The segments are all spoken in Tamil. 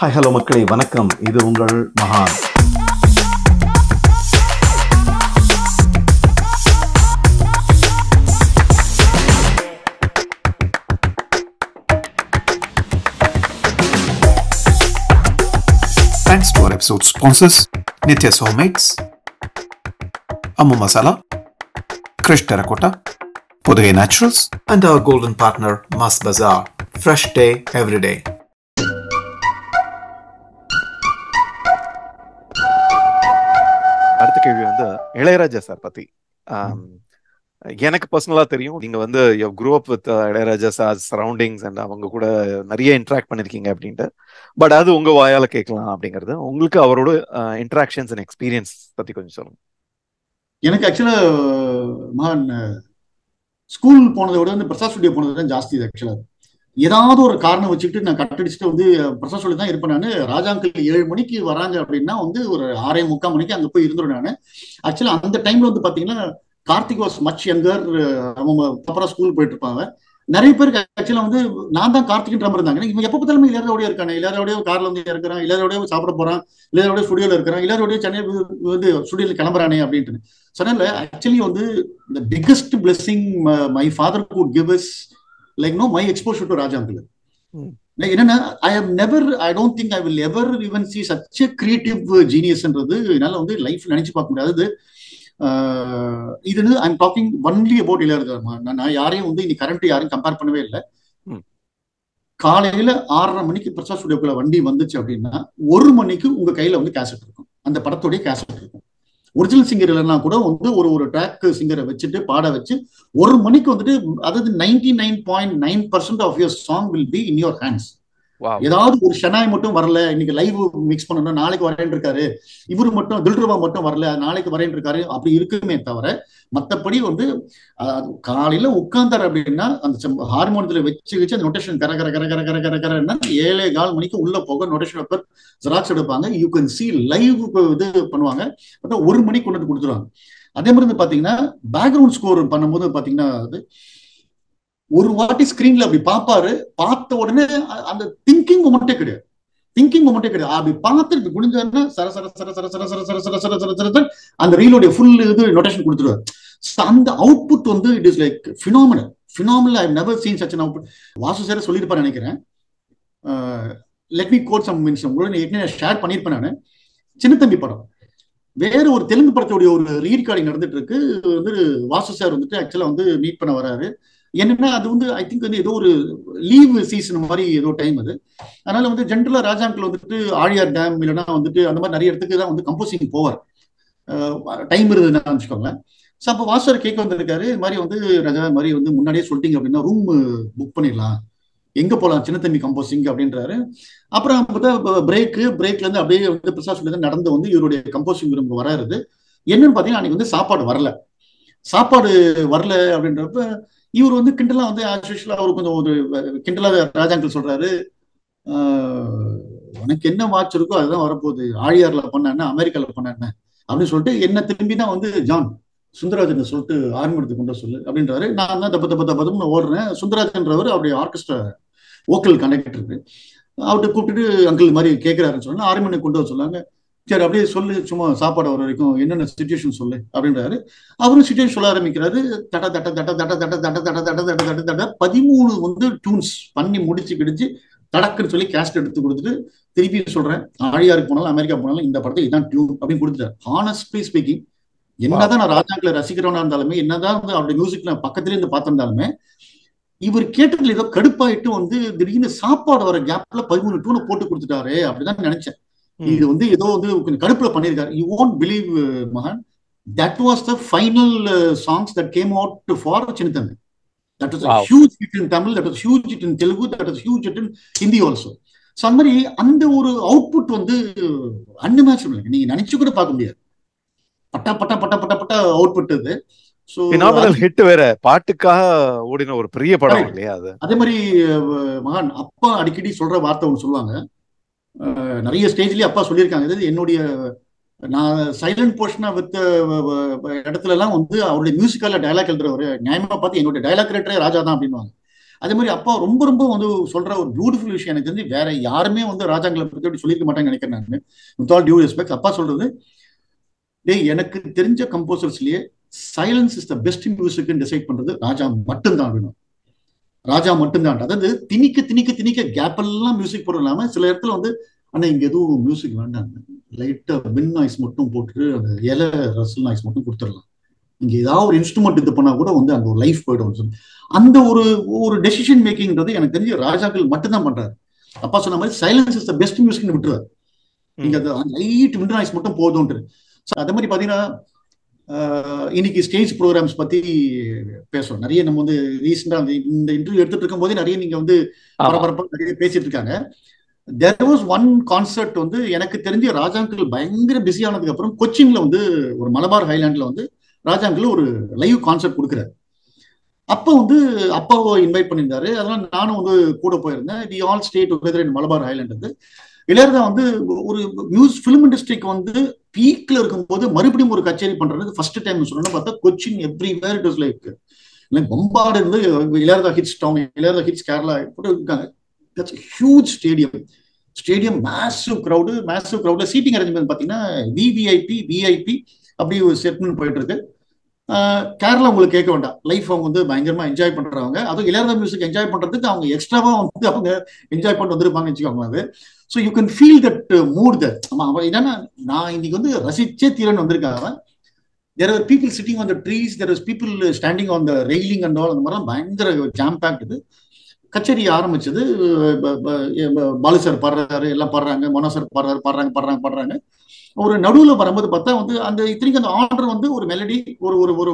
ஹாய் ஹலோ மக்களே வணக்கம் இது உங்கள் மகான் Thanks to our episode sponsors Nitya's Homemates, Ammu Masala, Krish Terracotta, Podugai Naturals, and our golden partner Mas Bazaar. Fresh day every day. அடுத்த கேள்வி வந்து இளையராஜா சார் பத்தி. எனக்கு பர்சனலா தெரியும். நீங்க வந்து grow up with Ilaiyaraaja sir surroundings and அவங்க கூட நிறைய இன்ட்ராக்ட் பண்ணிருக்கீங்க அப்படின்ட்டு. பட் அது உங்க வாயால கேட்கலாம் அப்படிங்கிறது. உங்களுக்கு அவரோட இன்ட்ராக்ஷன்ஸ் அண்ட் எக்ஸ்பீரியன்ஸ் பத்தி கொஞ்சம் சொல்லுங்க. எனக்கு ஆக்சுவலா மகான் ஸ்கூல் போனதை விட வந்து பிரசாத் ஸ்டுடியோ போனது தான் ஜாஸ்தி ஆக்சுவலா ஏதாவது ஒரு காரணம் வச்சுக்கிட்டு நான் கட்டடிச்சுட்டு வந்து பிரசாத் சொல்லி தான் இருப்பேன் நான். ராஜாங்கல் ஏழு மணிக்கு வராங்க அப்படின்னா வந்து ஒரு ஆறே முக்கால் மணிக்கு அங்கே போய் இருந்துடும் நான். ஆக்சுவலா அந்த டைம்ல வந்து பாத்தீங்கன்னா கார்த்திக் வாஸ் மச் யங்கர் அவங்க அப்புறம் ஸ்கூல் போயிட்டு இருப்பாங்க. நிறைய பேருக்கு ஆக்சுவலா வந்து நான் தான் கார்த்திக்ன்ற மாதிரி இருந்தாங்க. இவங்க எப்போ பார்த்தாலுமே இளையரோடய இருக்காங்க இளையரோடய கார்ல வந்து இருக்கிறான் இளையரோடய சாப்பிட போறான். இளையரோட ஸ்டுடியோல இருக்கிறான். இளையரோடய சென்னை வந்து ஸ்டுடியோல கிளம்புறானே அப்படின்ட்டு. சொன்னால ஆக்சுவலி வந்து the biggest blessing my father could give is like no my exposure to Raja uncle என்னன்னா I have never I don't think I will ever even see such creative ஜீனியஸ்ன்றது என்னால வந்து லைஃப் நினைச்சு பார்க்க முடியாது. இது I am talking only about Ilaiyaraaja நான் யாரையும் வந்து இன்னைக்கு கரண்ட் யாரையும் கம்பேர் பண்ணவே இல்லை. காலையில ஆறரை மணிக்கு பிரசாத் ஸ்டுடியோக்குள்ள வண்டி வந்துச்சு அப்படின்னா ஒரு மணிக்கு உங்க கையில வந்து கேசட் இருக்கும். அந்த படத்துடைய கேசட் இருக்கும். ஒரிஜினல் சிங்கர் இல்லைன்னா கூட வந்து ஒரு ஒரு ட்ராக் சிங்கரை வச்சுட்டு பாட வச்சு ஒரு மணிக்கு வந்துட்டு அதாவது ninety nine point nine percent of your song will be in your hands ஏதாவது ஒரு ஷனாய் மட்டும் வரல இன்னைக்கு லைவ் மிக்ஸ் பண்ணணும் நாளைக்கு வரேன் இருக்காரு. இவரு மட்டும் தில்ருபா மட்டும் வரல நாளைக்கு வரேன் இருக்காரு. அப்படி இருக்குமே தவிர மத்தபடி வந்து காலையில உட்கார்ந்தார் அப்படின்னா அந்த ஹார்மோன்ல வச்சு வச்சு அந்த நொட்டேஷன் கர கர கர கர கர கர கரன்னா ஏழே கால் மணிக்கு உள்ள போக நொட்டேஷன் பேப்பர் ஜெராக்ஸ் எடுப்பாங்க. யூ கேன் சி லைவ் இது பண்ணுவாங்க. ஒரு மணிக்கு கொண்டு வந்து கொடுத்துருவாங்க. அதே மாதிரி வந்து பாத்தீங்கன்னா பேக்ரவுண்ட் ஸ்கோர் பண்ணும்போது பாத்தீங்கன்னா அது ஒரு வாட்டி ஸ்கிரீன்ல அப்படி பாப்பாரு பார்த்த உடனே அந்த திங்கிங் மொமெண்டே கிடையாது திங்கிங் மொமெண்டே கிடையாது அப்படி பார்த்து இப்படி குனிஞ்சாருன்னா சர சர சர சர சர சர சர சர சர சர சர அந்த ரீலோடைய ஃபுல் இது நோட்டேஷன் கொடுத்துருவாரு அந்த அவுட்புட் வந்து it is like phenomenal phenomenal I never seen such an output Vasu sir சொல்லியிருப்பார் நினைக்கிறேன் let me quote some means உங்களோட ஏற்கனவே ஷேர் பண்ணியிருப்பேன் நான் சின்ன தம்பி படம் வேற ஒரு தெலுங்கு படத்துடைய ஒரு ரீகார்டிங் நடந்துட்டு இருக்கு வந்து வாசு சார் வந்துட்டு ஆக்சுவலா வந்து மீட் பண்ண வராரு என்னன்னா அது வந்து ஐ திங்க் வந்து ஏதோ ஒரு லீவ் சீசன் மாதிரி ஏதோ டைம் அது. அதனால வந்து ஜென்ரலா ராஜாங்கில் வந்துட்டு ஆழியார் டேம் இல்லைன்னா வந்துட்டு அந்த மாதிரி நிறைய இடத்துக்கு தான் வந்து கம்போசிங் போவார். டைம் இருந்ததுன்னு வச்சுக்கோங்களேன் ஸோ அப்போ வாசர் கேட்க வந்திருக்காரு இது மாதிரி வந்து ராஜா மாதிரி வந்து முன்னாடியே சொல்லிட்டீங்க அப்படின்னா ரூம் புக் பண்ணிடலாம். எங்க போகலாம் சின்ன தம்பி கம்போசிங் அப்படின்றாரு. அப்புறம் பார்த்தா பிரேக்கு பிரேக்ல இருந்து அப்படியே வந்து பிரசாத் சொல்லி நடந்து வந்து இவருடைய கம்போசிங் ரூம் வராது என்னன்னு பார்த்தீங்கன்னா அன்னைக்கு வந்து சாப்பாடு வரல. சாப்பாடு வரல அப்படின்றப்ப இவர் வந்து கிண்டலா வந்து ஆஸ்யூஷலா அவர் கொஞ்சம் ஒரு கிண்டலா ராஜாங்கல் சொல்றாரு. உனக்கு என்ன வாட்ச் இருக்கோ அதுதான் வரப்போகுது. ஆழியார்ல பண்ண என்ன அமெரிக்கால பண்ண என்ன அப்படின்னு சொல்லிட்டு என்ன திரும்பி தான் வந்து ஜான் சுந்தரராஜன் சொல்லிட்டு ஆர்மி கொண்டு சொல்லு அப்படின்றாரு. நான் தான் தப்பு தப்பு தப்பு ஓடுறேன். சுந்தரராஜன்றவர் அவருடைய ஆர்கெஸ்ட்ரா ஓக்கல் கண்டக்டர் அவர்கிட்ட கூப்பிட்டுட்டு அங்கிள் மாதிரி கேட்கிறாருன்னு சொன்னா ஆர்மி கொண்டு வர சொல்லாங்க சரி அப்படியே சொல்லு சும்மா சாப்பாடு வர வரைக்கும் என்னென்ன சுச்சுவேஷன் சொல்லு அப்படின்றாரு அவரும் சுச்சுவேஷன் சொல்ல ஆரம்பிக்கிறாரு தட தட்ட தட்ட தட்ட தட்ட தட்ட தட்ட தட்ட தட்ட தட்ட தட்ட பதிமூணு வந்து டியூன்ஸ் பண்ணி முடிச்சு கிடிச்சு தடக்குன்னு சொல்லி கேஸ்ட் எடுத்து கொடுத்துட்டு திருப்பி சொல்றேன் ஆழியாருக்கு போனாலும் அமெரிக்கா போனாலும் இந்த படத்தை இதான் டியூன் அப்படின்னு கொடுத்துட்டாரு ஹானஸ்ட்லி ஸ்பீக்கிங் என்னதான் நான் ராஜாக்களை ரசிக்கிறவனா இருந்தாலுமே என்னதான் வந்து அவருடைய மியூசிக் நான் பக்கத்துல இருந்து பார்த்திருந்தாலுமே இவர் கேட்டதுல ஏதோ கடுப்பாயிட்டு வந்து திடீர்னு சாப்பாடு வர கேப்ல பதிமூணு டூனை போட்டு கொடுத்துட்டாரு அப்படிதான் நினைச்சேன் இது வந்து ஏதோ வந்து கொஞ்சம் கடுப்புல பண்ணிருக்காரு யூ ஓன்ட் பிலீவ் மகன். That was the final songs that came out for Chinnathambi that was huge hit in Tamil that was huge hit in Telugu that was huge hit in Hindi also so அந்த மாதிரி அந்த ஒரு அவுட்புட் வந்து அன்இமேஜினபிள் நீங்க நினைச்சு கூட பார்க்க முடியாது. பட்டா பட்டா பட்டா பட்டா பட்டா அவுட்புட் இது பினாமினல் ஹிட் வேற. பாட்டுக்காக ஓடின ஒரு பெரிய படம் இல்லையா அது? அதே மாதிரி மகான் அப்பா அடிக்கடி சொல்ற வார்த்தை ஒன்று சொல்லுவாங்க. நிறைய ஸ்டேஜ்லயே அப்பா சொல்லியிருக்காங்க. இது என்னுடைய நான் சைலண்ட் போர்ஷனா வித் இடத்துல எல்லாம் வந்து அவருடைய மியூசிக்கல்ல டைலாக் எழுதுறவர் நியாயமா பார்த்து என்னுடைய டைலாக் ரைட்டரே ராஜா தான் அப்படின்வாங்க அதே மாதிரி அப்பா ரொம்ப ரொம்ப வந்து சொல்ற ஒரு பியூட்டிஃபுல் விஷயம் எனக்கு தெரிஞ்சு வேற யாருமே வந்து ராஜாங்களை பத்தி அப்படி சொல்லியிருக்க மாட்டாங்கன்னு நினைக்கிறேன் நான். வித் ஆல் டியூ ரெஸ்பெக்ட் அப்பா சொல்றது டேய் எனக்கு தெரிஞ்ச கம்போசர்ஸ்லயே சைலன்ஸ் இஸ் த பெஸ்ட் மியூசிக்னு டிசைட் பண்றது ராஜா மட்டும்தான் வேணும். ராஜா மட்டும்தான் அதாவது திணிக்க திணிக்க திணிக்க கேப் எல்லாம் மியூசிக் போட இல்லாம சில இடத்துல வந்து ஆனா இங்க எதுவும் மியூசிக் வேண்டாம். லைட்டா வின் நாய்ஸ் மட்டும் போட்டுட்டு அந்த இலை ரசல் நாய்ஸ் மட்டும் கொடுத்துடலாம். இங்க ஏதாவது ஒரு இன்ஸ்ட்ருமெண்ட் இது பண்ணா கூட வந்து அங்க ஒரு லைஃப் போயிடும். அந்த ஒரு ஒரு டெசிஷன் மேக்கிங்ன்றது எனக்கு தெரிஞ்சு ராஜாக்கள் மட்டும்தான் பண்றாரு. அப்பா சொன்ன மாதிரி சைலன்ஸ் இஸ் த பெஸ்ட் மியூசிக்னு விட்டுருவாரு. இங்க லைட் விண்ட் நாய்ஸ் மட்டும் போதும்ன்ட்டு. ஸோ அதே மாதிரி பாத்தீங்கன்னா இன்னைக்கு ஸ்டேஜ் ப்ரோக்ராம்ஸ் பத்தி பேசுறோம். நிறைய நம்ம வந்து ரீசெண்டா இந்த இன்டர்வியூ எடுத்துட்டு இருக்கும் போதே நிறைய நீங்க வந்து. பரபரப்பா நிறைய பேசிட்டு இருக்காங்க. தேர் வாஸ் ஒன் கான்சர்ட் வந்து எனக்கு தெரிஞ்ச ராஜாங்கிள் பயங்கர பிஸி ஆனதுக்கு அப்புறம் கொச்சின்ல வந்து ஒரு மலபார் ஹைலாண்ட்ல வந்து ராஜாங்கிள் ஒரு லைவ் கான்சர்ட் கொடுக்குறாரு. அப்போ வந்து அப்பாவை இன்வைட் பண்ணியிருந்தாரு. அதெல்லாம் நானும் வந்து கூட போயிருந்தேன். The all state together in Malabar highland வந்து. இளையராஜா வந்து ஒரு மியூஸ் ஃபிலிம் இண்டஸ்ட்ரிக்கு வந்து பீக்ல இருக்கும்போது மறுபடியும் ஒரு கச்சேரி பண்றது ஃபர்ஸ்ட் டைம் சொல்லணும் பார்த்தா Cochin everywhere it is like like பொம்பாடு இருந்து Ilaiyaraaja hits town Ilaiyaraaja hits Kerala போட்டு இருக்காங்க. That's huge stadium stadium massive crowd massive க்ரௌட்ல seating arrangement பார்த்தீங்கன்னா விவிஐபி விஐபி அப்படி ஒரு செட்மெண்ட் போயிட்டு இருக்கு. கேரளா உங்களுக்கு கேட்க வேண்டாம். லைஃப் அவங்க வந்து பயங்கரமா என்ஜாய் பண்றவங்க. அதுவும் இளையராஜா மியூசிக் என்ஜாய் பண்றதுக்கு அவங்க எக்ஸ்ட்ராவா வந்து அவங்க என்ஜாய் பண்ணிட்டு வந்திருப்பாங்கன்னு வச்சுக்கோங்க அது. So you can feel that mood that ஆமா அவன் என்னன்னா நான் இன்னைக்கு வந்து ரசிச்சே தீரன் வந்திருக்காங்க அவன். There are people sitting on the trees there is people standing on the railing and all அந்த மாதிரிலாம் பயங்கர ஜாம் பேக்ட் இது. கச்சேரி ஆரம்பிச்சது ப- பாலு சார் பாடுறாரு எல்லாம் பாடுறாங்க மனோ சார் பாடுறாரு பாடுறாங்க பாடுறாங்க பாடுறாங்க. ஒரு நடுவுல வரும்போது பார்த்தா வந்து அந்த இத்தனைக்கு அந்த ஆர்டர் வந்து ஒரு மெலடி ஒரு ஒரு ஒரு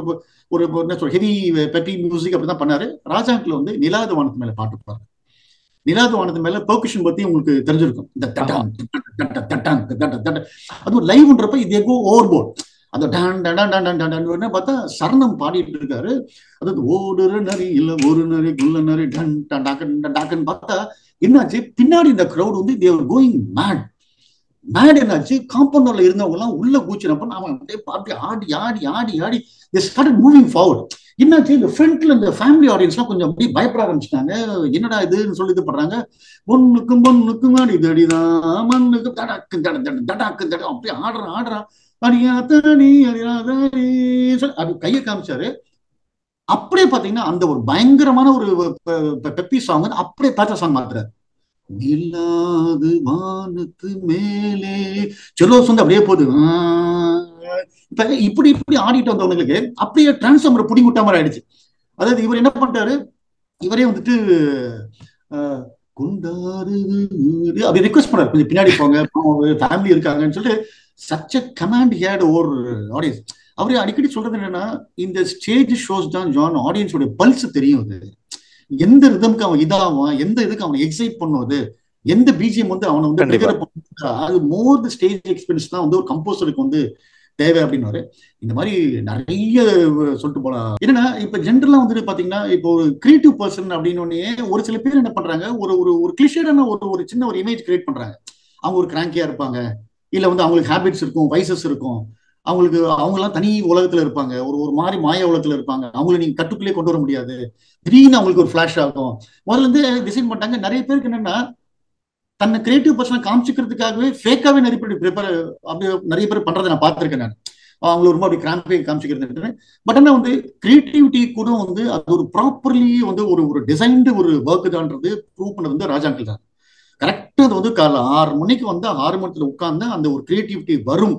ஒரு என்ன சொல்ற ஹெவி பெட்டி மியூசிக் அப்படிதான் பண்ணாரு. ராஜாங்கில் வந்து நிலாது வானத்து மேல பாட்டு பாரு நிலாது வானத்து மேல பெர்குஷன் பத்தி உங்களுக்கு தெரிஞ்சிருக்கும். இந்த தட்டான் தட்டான் தட்டான் தட்டான் அது லைவ்ன்றப்ப இது எகோ ஓவர் போர்ட் அந்த டான் டான் டன் டன் டான் பார்த்தா சரணம் பாடிட்டு இருக்காரு. அதாவது ஓடுற நரி இல்ல ஒரு நரி குள்ள நரி டன் டன் டாக்கன் டாக்கன் பார்த்தா என்னாச்சு? பின்னாடி இந்த crowd வந்து தேவர் கோயிங் மேட் மேட் என்னாச்சு? காம்பவுண்டர்ல இருந்தவங்க எல்லாம் உள்ள கூச்சினப்ப நாம அப்படியே பார்த்து ஆடி ஆடி ஆடி ஆடி ஸ்டார்ட் மூவிங் ஃபார்வர்ட் என்னாச்சு? இந்த ஃப்ரண்ட்ல இந்த ஃபேமிலி ஆடியன்ஸ்லாம் கொஞ்சம் அப்படியே பயப்பட ஆரம்பிச்சிட்டாங்க. என்னடா இதுன்னு சொல்லி இது பண்றாங்க பொண்ணுக்கும் பொண்ணுக்கும் ஆடி தடிதான் மண்ணுக்கு தடாக்கு தட தட தடாக்கு தட அப்படியே ஆடுறான் ஆடுறான். அடியா தடி அப்படி கையை காமிச்சாரு. அப்படியே பாத்தீங்கன்னா அந்த ஒரு பயங்கரமான ஒரு பெப்பி சாங் வந்து அப்படியே பேச்ச சாங் மாத்துறாரு. நில்லாது வானத்து மேலே செலோஸ் வந்து அப்படியே போகுது. ஆஹ் இப்ப இப்படி இப்படி ஆடிட்டு வந்தவங்களுக்கு அப்படியே டிரான்ஸ்ஃபார்மர் புடி விட்ட மாதிரி ஆயிடுச்சு. அதாவது இவர் என்ன பண்றாரு? இவரே வந்துட்டு ஆஹ், கொண்டாரு அப்படி ரிக்வெஸ்ட் பண்ணாரு கொஞ்சம் பின்னாடி போங்க ஃபேமிலி இருக்காங்கன்னு சொல்லிட்டு சச்ச கமாண்ட் ஹேட் ஓர் ஆடியன்ஸ் அவரு அடிக்கடி சொல்றது என்னன்னா இந்த ஸ்டேஜ் ஷோஸ் தான் ஜான் ஆடியன்ஸோட பல்ஸ் தெரியும் அது. எந்த ரிதம்க்கு அவன் இதாவான் எந்த இதுக்கு அவனை எக்ஸைட் பண்ணுவது எந்த பிஜிஎம் வந்து அவனை வந்து அது மோர் த ஸ்டேஜ் எக்ஸ்பீரியன்ஸ் தான் வந்து ஒரு கம்போசருக்கு வந்து தேவை அப்படின்னாரு. இந்த மாதிரி நிறைய சொல்லிட்டு போலாம். என்னன்னா இப்ப ஜென்ரலா வந்துட்டு பாத்தீங்கன்னா இப்போ ஒரு கிரியேட்டிவ் பர்சன் அப்படின்னு ஒரு சில பேர் என்ன பண்றாங்க ஒரு ஒரு ஒரு கிளிஷேடான ஒரு ஒரு சின்ன ஒரு இமேஜ் கிரியேட் பண்றாங்க. அவங்க ஒரு கிராங்கியா இருப்பாங்க. இல்லை வந்து அவங்களுக்கு ஹேபிட்ஸ் இருக்கும் வைசஸ் இருக்கும். அவங்களுக்கு அவங்கெல்லாம் தனி உலகத்துல இருப்பாங்க. ஒரு ஒரு மாதிரி மாய உலகத்துல இருப்பாங்க. அவங்கள நீங்க கட்டுக்குள்ளே கொண்டு வர முடியாது. திடீர்னு அவங்களுக்கு ஒரு ஃபிளாஷ் ஆகும். முதல்ல இருந்து டிசைன் பண்ணிட்டாங்க. நிறைய பேருக்கு என்னன்னா தன்னை கிரியேட்டிவ் பர்சனை காமிச்சிக்கிறதுக்காகவே ஃபேக்காவே நிறைய பேர் ப்ரிப்பேர் அப்படி நிறைய பேர் பண்றதை நான் பார்த்துருக்கேன் நான். அவங்கள ரொம்ப அப்படி கிராம்பே காமிச்சிக்கிறது பட் ஆனா வந்து கிரியேட்டிவிட்டி கூட வந்து அது ஒரு ப்ராப்பர்லி வந்து ஒரு ஒரு டிசைன்டு ஒரு ஒர்க் தான்றது ப்ரூவ் பண்ணது வந்து ராஜாங்கள் தான் கரெக்டாக அது வந்து காலைல ஆறு மணிக்கு வந்து ஆறு மணித்துல உட்கார்ந்து அந்த ஒரு கிரியேட்டிவிட்டி வரும்.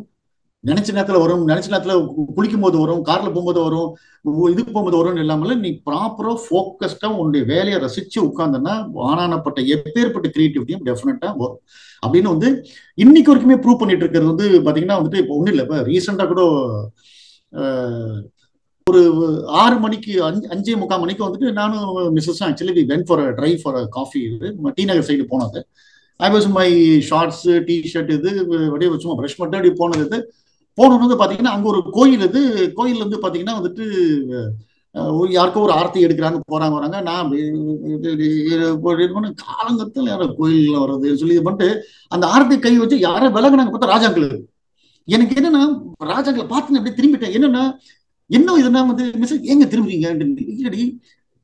நினைச்ச நேரத்தில் வரும். நினைச்ச நேரத்தில் குளிக்கும் போது வரும். கார்ல போகும்போது வரும். இதுக்கு போகும்போது வரும்னு இல்லாமல் நீ ப்ராப்பரா ஃபோக்கஸ்டா உன்னுடைய வேலையை ரசிச்சு உட்கார்ந்தனா வானானப்பட்ட எப்பேற்பட்ட கிரியேட்டிவிட்டியும் டெஃபினட்டா வரும். அப்படின்னு வந்து இன்னைக்கு வரைக்குமே ப்ரூவ் பண்ணிட்டு இருக்கிறது வந்து பாத்தீங்கன்னா வந்துட்டு இப்போ ஒன்றும் இல்லை. இப்போ ரீசெண்டாக கூட ஒரு ஆறு மணிக்கு அஞ்சு அஞ்சே முக்கால் மணிக்கு வந்துட்டு நானும் missus actually went for a drive for coffee இது. டி நகர் சைடு போனது. I was my shorts T shirt இது அப்படியே சும்மா ப்ரஷ் மட்டும் அப்படி போனது இது. போனது வந்து பாத்தீங்கன்னா அங்க ஒரு கோயில் இது. கோயில் வந்து பாத்தீங்கன்னா வந்துட்டு யாருக்கோ ஒரு ஆர்த்தி எடுக்கிறாங்க போறாங்க வராங்க. நான் காலங்கத்தில் யாரோ கோயில்ல வர்றது சொல்லி இது பண்ணிட்டு அந்த ஆர்த்தி கை வச்சு யாரோ விலகுனாங்க பார்த்தா ராஜாக்கள். எனக்கு என்னன்னா ராஜாக்களை பார்த்து அப்படியே திரும்பிட்டேன். என்னன்னா என்ன இதெல்லாம் வந்து ஏங்க திரும்புறீங்க?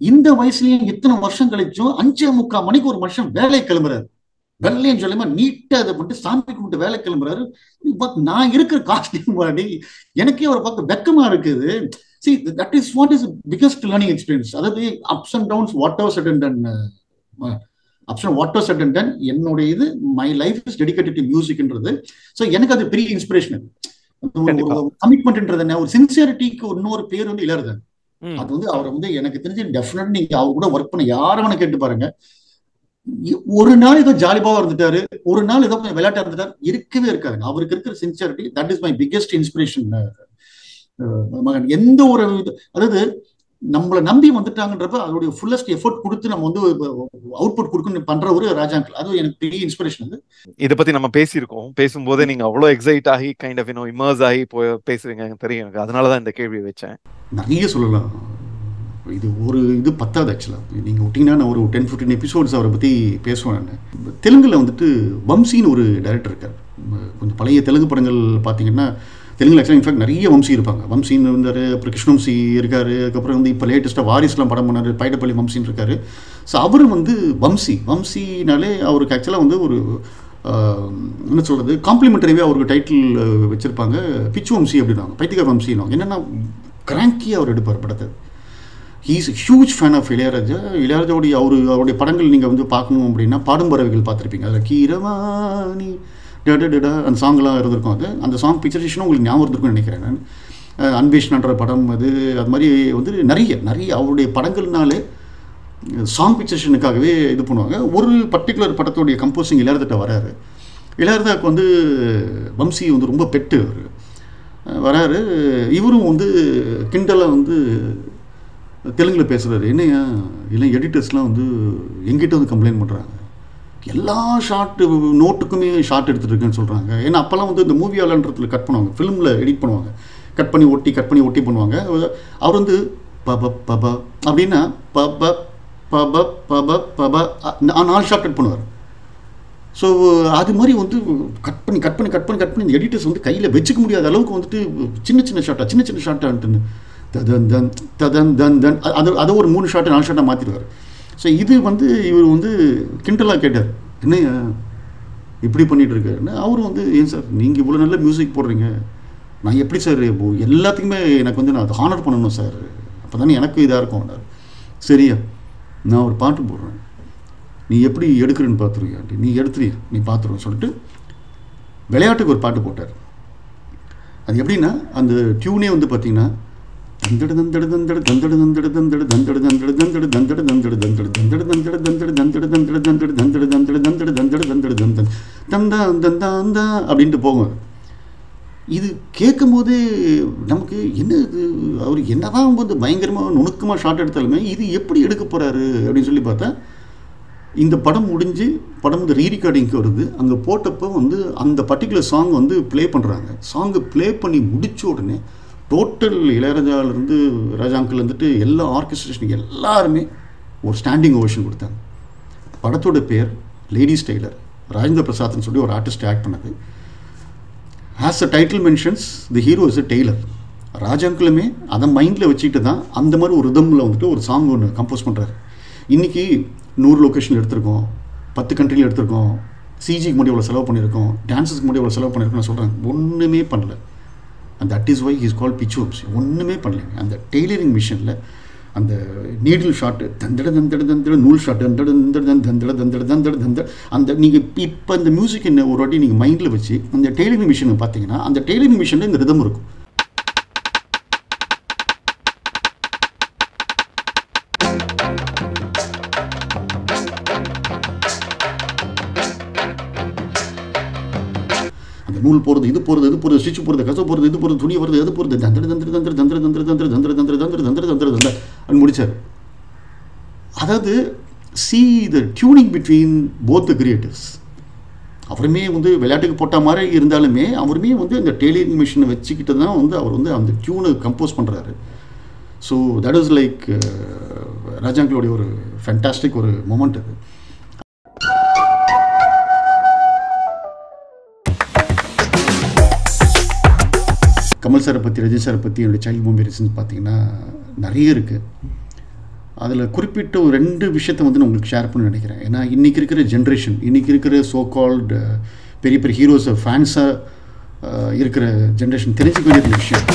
இந்த வயசுலயும் இத்தனை வருஷம் கழிச்சும் அஞ்சே முக்கால் மணிக்கு ஒரு மனுஷன் வேலை கிளம்புறாரு. வெள்ளையும் சொல்லாம நீட்டா அதை பண்ணிட்டு சாமி கும்பிட்டு வேலை கிளம்புறாரு. நான் இருக்கிற காஸ்டியூம் மாதிரி எனக்கே ஒரு பக்கம் வெக்கமா இருக்குது. See that is what is biggest learning experience அதாவது ups and downs whatever said and ups and whatever said and done என்னுடைய இது my life is dedicated to மியூசிக்ன்றது so எனக்கு அது பெரிய இன்ஸ்பிரேஷன் கமிட்மெண்ட்ன்றது என்ன? ஒரு சின்சியரிட்டிக்கு இன்னொரு பேர் வந்து இளறுதன். அது வந்து அவர் வந்து எனக்கு தெரிஞ்சு டெஃபினட் நீங்க அவர் கூட ஒர்க் பண்ண யாரை வேணா கேட்டு பாருங்க. ஒரு நாள் ஏதோ ஜாலிபாவா இருந்துட்டாரு. ஒரு நாள் ஏதோ கொஞ்சம் விளையாட்டா இருந்துட்டாரு. இருக்கவே இருக்காதுங்க. அவருக்கு இருக்கிற sincerity that is my biggest inspiration மகன். எந்த ஒரு அதாவது நம்மளை நம்பி வந்துட்டாங்கன்றப்ப அதோடைய ஃபுல்லஸ்ட் எஃபோர்ட் கொடுத்து நம்ம வந்து அவுட்புட் கொடுக்கணும் பண்ற ஒரு ராஜாங்கள் அது எனக்கு பெரிய இன்ஸ்பிரேஷன் அது. இத பத்தி நம்ம பேசியிருக்கோம். பேசும்போதே நீங்க அவ்வளவு எக்ஸைட் ஆகி கைண்ட் ஆஃப் யூனோ இமர்ஸ் ஆகி போய் பேசுறீங்க. எனக்கு தெரியும் எனக்கு. அதனாலதான் இந்த கேள்வி வச்சேன். நிறைய சொல்லலாம். இது ஒரு இது பத்தாது ஆக்சுவலாக நீங்கள் விட்டீங்கன்னா நான் ஒரு டென் ஃபிஃப்டீன் எபிசோட்ஸ் அவரை பற்றி பேசுவேன் நான். தெலுங்கில் வந்துட்டு வம்சின்னு ஒரு டைரக்டர் இருக்கார். கொஞ்சம் பழைய தெலுங்கு படங்கள் பார்த்தீங்கன்னா தெலுங்குல ஆக்சுவலாக இன்ஃபேக்ட் நிறைய வம்சி இருப்பாங்க. வம்சின்னு இருந்தார் அப்புறம் கிருஷ்ணவம்சி இருக்கார் அதுக்கப்புறம் வந்து இப்போ லேட்டஸ்ட்டாக வாரிஸ்லாம் படம் பண்ணார் பைடப்பள்ளி வம்சின்னு இருக்காரு. ஸோ அவர் வந்து வம்சி. வம்சினாலே அவருக்கு ஆக்சுவலாக வந்து ஒரு என்ன சொல்கிறது காம்ப்ளிமெண்டரிவே அவருக்கு டைட்டில் வச்சுருப்பாங்க. பிச்சு வம்சி அப்படின்னாங்க பைத்தியகார் வம்சின்னு என்னென்னா கிராங்கியாக அவர் எடுப்பார் படத்தை. He's huge fan of Ilaiyaraaja. இளையராஜாவுடைய அவரு அவருடைய படங்கள் நீங்கள் வந்து பார்க்கணும் அப்படின்னா பாடும் பறவைகள் பார்த்துருப்பீங்க. அதில் கீரவாணி டட அந்த சாங்லாம் இருந்திருக்கும் அது. அந்த சாங் பிக்சரேஷனும் உங்களுக்கு ஞாபகம் இருந்திருக்கும்னு நினைக்கிறேன் நான். அஹ் படம் அது அது மாதிரி வந்து நிறைய நிறைய அவருடைய படங்கள்னாலே சாங் பிக்சரேஷனுக்காகவே இது பண்ணுவாங்க. ஒரு பர்டிகுலர் படத்துடைய கம்போசிங் இளையராஜா வராரு. இளையராஜாவுக்கு வந்து வம்சி வந்து ரொம்ப பெட்டு அவர். வராரு. இவரும் வந்து கிண்டலாக வந்து தெலுங்கில் பேசுகிறாரு என்னையா இல்லை எடிட்டர்ஸ்லாம் வந்து எங்கிட்ட வந்து கம்ப்ளைண்ட் பண்ணுறாங்க எல்லா ஷார்ட்டு நோட்டுக்குமே ஷார்ட் எடுத்துகிட்டு இருக்கேன்னு சொல்கிறாங்க ஏன்னா அப்போல்லாம் வந்து இந்த மூவி ஆலன்றதுல கட் பண்ணுவாங்க. ஃபிலிமில் எடிட் பண்ணுவாங்க. கட் பண்ணி ஒட்டி கட் பண்ணி ஒட்டி பண்ணுவாங்க. அவர் வந்து பப பப அப்படின்னா பப பப பப பப அ- நாலு ஷார்ட் கட் பண்ணுவார். ஸோ அது மாதிரி வந்து கட் பண்ணி கட் பண்ணி கட் பண்ணி கட் பண்ணி இந்த எடிட்டர்ஸ் வந்து கையில் வச்சுக்க முடியாத அளவுக்கு வந்துட்டு சின்ன சின்ன ஷார்ட்டாக சின்ன சின்ன ஷார்ட்டான்ட்டுன்னு ததன் தன் ததன் தன் தன். அது அதை ஒரு மூணு ஷார்ட்டு நாலு ஷார்ட்டாக மாற்றிடுவார் ஸோ இது வந்து இவர் வந்து கிண்டலாக கேட்டார். என்ன இப்படி பண்ணிகிட்டு இருக்காருன்னு அவரும் வந்து ஏன் சார் நீங்கள் இவ்வளோ நல்ல மியூசிக் போடுறீங்க. நான் எப்படி சார் இப்போ எல்லாத்துக்குமே எனக்கு வந்து நான் அதை ஹானர் பண்ணணும் சார். அப்போ தானே எனக்கு இதாக இருக்கும். சரியா. நான் ஒரு பாட்டு போடுறேன். நீ எப்படி எடுக்கிறேன்னு பார்த்துருவியா நீ எடுத்துறியா? நீ பார்த்துருவோம் சொல்லிட்டு விளையாட்டுக்கு ஒரு பாட்டு போட்டார். அது எப்படின்னா அந்த டியூனே வந்து பார்த்தீங்கன்னா அப்படின்ட்டு போகும். இது கேட்கும்போது நமக்கு என்ன இது? அவர் என்னதான் வந்து பயங்கரமாக நுணுக்கமாக ஷாட் எடுத்தாலுமே இது எப்படி எடுக்க போகிறாரு அப்படின்னு சொல்லி பார்த்தா இந்த படம் முடிஞ்சு படம் வந்து ரீரிகார்டிங்க்கு வருது. அங்கே போட்டப்போ வந்து அந்த பர்டிகுலர் சாங் வந்து ப்ளே பண்ணுறாங்க சாங்கு ப்ளே பண்ணி முடித்த உடனே டோட்டல் இளையராஜாவிலேருந்து ராஜாங்கில் வந்துட்டு எல்லா ஆர்கெஸ்ட்ரேஷனுக்கு எல்லாருமே ஒரு ஸ்டாண்டிங் ஓவேஷன் கொடுத்தாங்க. படத்தோட பேர் லேடிஸ் டெய்லர் ராஜேந்திர பிரசாத்னு சொல்லி ஒரு ஆர்டிஸ்ட் ஆக்ட் பண்ணது. As a title mentions the hero is a tailor ராஜாங்கிலுமே அதை மைண்டில் வச்சுக்கிட்டு தான் அந்த மாதிரி ஒரு ரிதமில் வந்துட்டு ஒரு சாங் ஒன்று கம்போஸ் பண்ணுறாரு இன்றைக்கி நூறு லொக்கேஷன் எடுத்திருக்கோம் பத்து கண்ட்ரியில் எடுத்திருக்கோம் சிஜிக்கு முன்னாடி எவ்வளோ செலவு பண்ணியிருக்கோம் டான்ஸஸ்க்கு முன்னாடி எவ்வளோ செலவு பண்ணியிருக்கோம்னு சொல்கிறாங்க ஒன்றுமே பண்ணல. அந்த தட் இஸ் வை இஸ் கால் பிச்சு ஒன்றுமே பண்ணலைங்க அந்த டெய்லரிங் மிஷினில் அந்த நீடில் ஷாட்டு தந்தட தந்தட தந்தட நூல் ஷாட் தந்தட தந்தட தந்தட தந்தட தந்தட தந்தட அந்த நீங்கள் இப்போ இந்த மியூசிக் என்ன ஒரு வாட்டி நீங்கள் மைண்டில் வச்சு அந்த டெய்லரிங் மிஷினை பார்த்தீங்கன்னா அந்த டெய்லரிங் மிஷினில் இந்த ரிதம் இருக்கும். நூல் போகிறது இது போகிறது இது போகிறது ஸ்டிச் போகிறது கசவு போகிறது இது போகிறது துணி வருது எது போகிறது தந்திர தந்திர தந்திர தந்திர தந்திர தந்திர தந்திர தந்திர தந்திர தந்திர தந்திர தந்திர அப்படின்னு முடிச்சார் அதாவது see the tuning between both the creators அவருமே வந்து விளையாட்டுக்கு போட்ட மாதிரி இருந்தாலுமே அவருமே வந்து அந்த டெய்லரிங் மிஷினை வச்சுக்கிட்டு தான் வந்து அவர் வந்து அந்த டியூனை கம்போஸ் பண்ணுறாரு ஸோ தட் இஸ் லைக் ராஜாங்களுடைய ஒரு ஃபேண்டாஸ்டிக் ஒரு மூமெண்ட் அது கமல் சாரை பற்றி ரஜினி சாரை பற்றி என்னுடைய சைல்டு மெமரிஸ்ன்னு பார்த்தீங்கன்னா நிறைய இருக்குது அதில் குறிப்பிட்ட ஒரு ரெண்டு விஷயத்தை வந்து நான் உங்களுக்கு ஷேர் பண்ண நினைக்கிறேன். ஏன்னா இன்றைக்கி இருக்கிற ஜென்ரேஷன் இன்றைக்கி இருக்கிற சோ கால்டு பெரிய பெரிய ஹீரோஸை ஃபேன்ஸாக இருக்கிற ஜென்ரேஷன் தெரிஞ்சுக்க வேண்டிய விஷயம்.